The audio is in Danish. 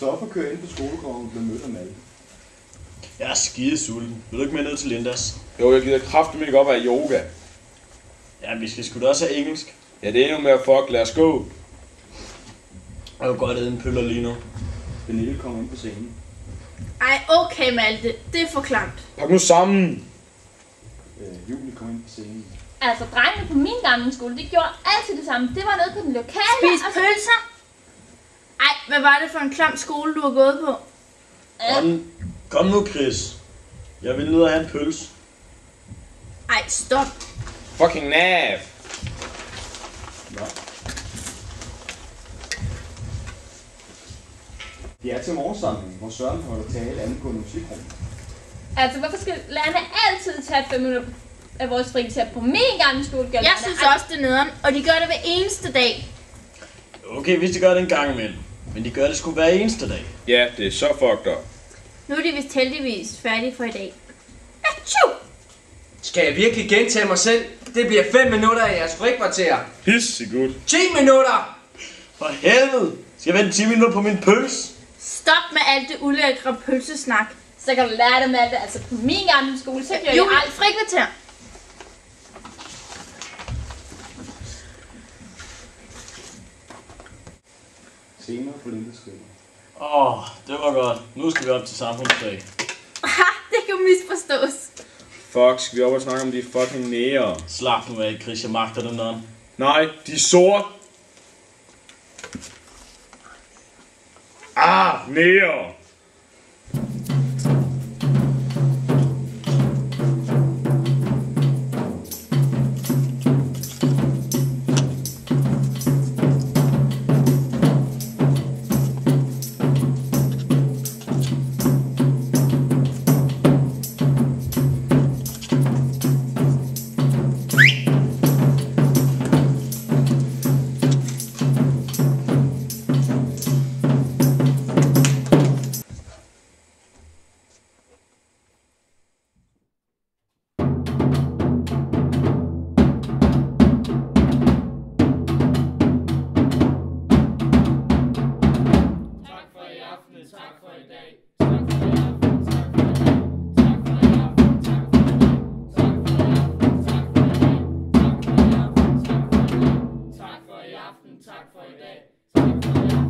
Christoffer kører ind på skolegården og bliver mødt af Malte. Jeg er skide sulten. Vil du ikke med ned til Lindas? Jo, jeg gider kraftigt ikke op af yoga. Ja, vi skal sgu da også have engelsk. Ja, det er endnu mere fuck. Lad os gå. Jeg vil godt æde en pøller lige nu. Pernille kommer ind på scenen. Ej, okay Malte, det er for klamt. Pak nu sammen. Øh, Julie kommer ind på scenen. Altså, drengene på min gamle skole, det gjorde altid det samme. Det var noget på den lokale. Spis og så- pølser? Hvad var det for en klam skole, du har gået på? Kom, kom nu, Chris. Jeg vil ned og have en pølse. Ej, stop. Fucking nav. Nå. Det er til morgensamlingen, hvor Søren holder tale angående musikrum. Altså, hvorfor skal lærerne altid tage 5 minutter af vores fritid på min gamle skole? Jeg synes også, det er nederen, og de gør det hver eneste dag. Okay, hvis de gør det en gang imellem. Men de gør det sgu hver eneste dag. Ja, det er så fucked up. Nu er de vist heldigvis færdige for i dag. Achoo! Skal jeg virkelig gentage mig selv? Det bliver 5 minutter af jeres frikvarter. Pisse good. 10 minutter! For helvede! Skal jeg vente 10 minutter på min pølse? Stop med alt det ulækre pølsesnak. Så kan du lære dem alt det. Altså, på min gamle skole, så Julie, jeg alt. frikvarter. Lindes skriver. Åh, oh, det var godt. Nu skal vi op til samfundsdag. Ha, det kan misforstås. Fuck, skal vi op og snakke om de fucking nære? Slap nu af, Chris. Jeg magter den on. Nej, de er sort. Ah, nære. Tak for i dag. Tak for i dag.